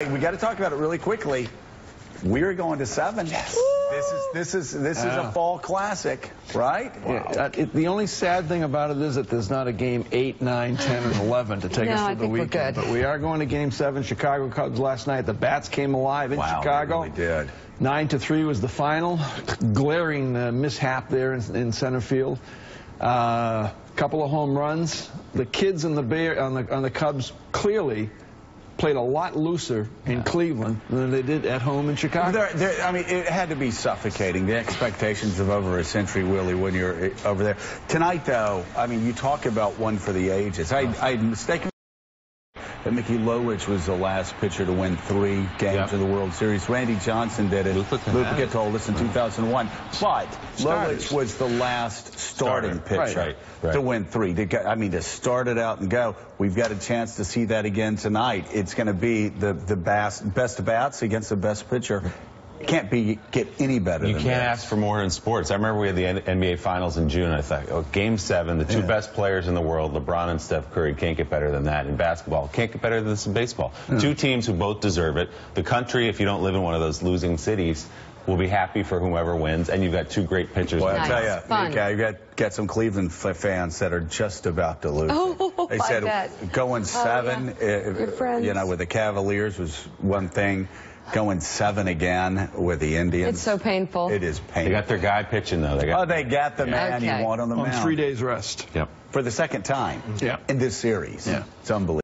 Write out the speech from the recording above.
We got to talk about it really quickly. We're going to seven. Yes. This is this is this is a fall classic, right? Yeah, uh, it, the only sad thing about it is that there's not a game 8, nine, ten, and 11 to take No, us I through the think we're weekend. good. But we are going to game 7. Chicago Cubs last night. The Bats came alive in Wow, they Chicago. really did. 9 to 3 was the final. Glaring uh, mishap there in, in center field. Uh, couple of home runs. The kids in the Bear on the on the Cubs clearly played a lot looser in Cleveland than they did at home in Chicago. There, there, I mean, it had to be suffocating. The expectations of over a century, Willie, when you're uh, over there. Tonight, though, I mean, you talk about one for the ages. I, I mistaken that Mickey Lolich was the last pitcher to win three games Yep. of the World Series. Randy Johnson did it. Lupica Lupica had it. told us in 2001. But Starters. Lolich was the last starting Starter. pitcher Right, right. to win three. To go, I mean, to start it out and go. We've got a chance to see that again tonight. It's going to be the the best best bats against the best pitcher. Can't be get any better. You than can't that. ask for more in sports. I remember we had the NBA Finals in June. I thought, oh, Game Seven, the two Yeah. best players in the world, LeBron and Steph Curry, can't get better than that in basketball. Can't get better than this in baseball. Two teams who both deserve it. The country, if you don't live in one of those losing cities, will be happy for whomever wins. And you've got two great pitchers. Well, I'll tell you, Fun. okay, you got got some Cleveland f- fans that are just about to lose. Oh, they I said bet. going seven, yeah. uh, Your you know, with the Cavaliers was one thing. Going seven again with the Indians. It's so painful. It is painful. They got their guy pitching though. They got Oh, they got the man Okay. you want on the on mound three days rest. Yep. for the second time Yeah. in this series. Yeah. It's unbelievable.